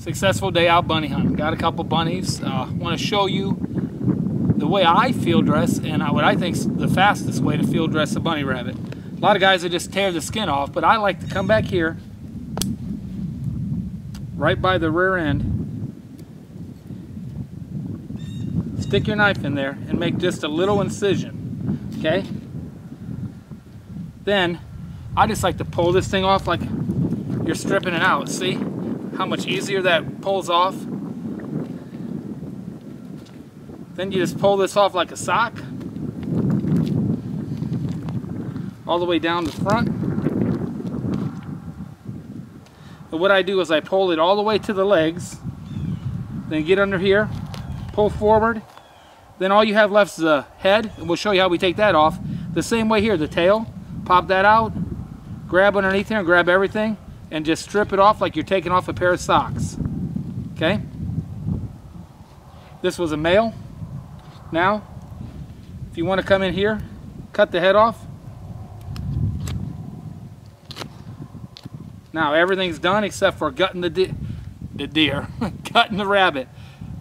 Successful day out bunny hunting. Got a couple bunnies. Uh, Want to show you the way I field dress and what I think is the fastest way to field dress a bunny rabbit. A lot of guys that just tear the skin off, but I like to come back here, right by the rear end, stick your knife in there and make just a little incision, okay? Then, I just like to pull this thing off like you're stripping it out. See how much easier that pulls off? Then you just pull this off like a sock. All the way down the front. And what I do is I pull it all the way to the legs. Then get under here, pull forward. Then all you have left is the head, and we'll show you how we take that off. The same way here, the tail, pop that out, grab underneath here and grab everything, and just strip it off like you're taking off a pair of socks. Okay? This was a male. Now, if you want to come in here, cut the head off. Now everything's done except for gutting the, de the deer, gutting the rabbit.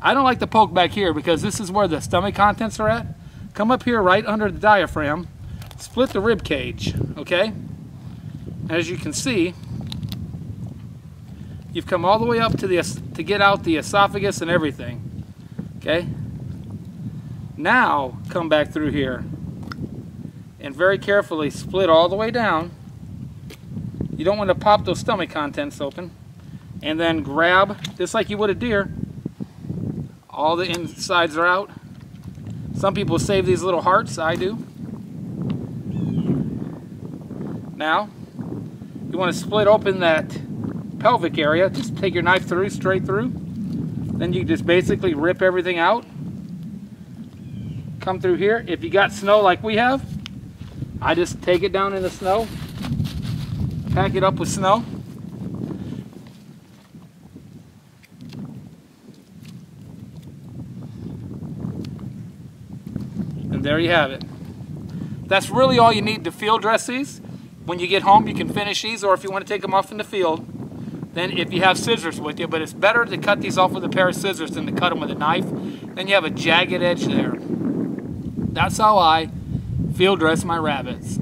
I don't like to poke back here because this is where the stomach contents are at. Come up here right under the diaphragm, split the rib cage, okay? As you can see, you've come all the way up to the to get out the esophagus and everything, okay? Now come back through here and very carefully split all the way down. You don't want to pop those stomach contents open. And then grab, just like you would a deer, all the insides are out. Some people save these little hearts, I do. Now, you want to split open that pelvic area. Just take your knife through, straight through. Then you just basically rip everything out come through here. If you got snow like we have, I just take it down in the snow, pack it up with snow. And there you have it. That's really all you need to field dress these. When you get home, you can finish these, or if you want to take them off in the field, then if you have scissors with you, but it's better to cut these off with a pair of scissors than to cut them with a knife. Then you have a jagged edge there. That's how I field dress my rabbits.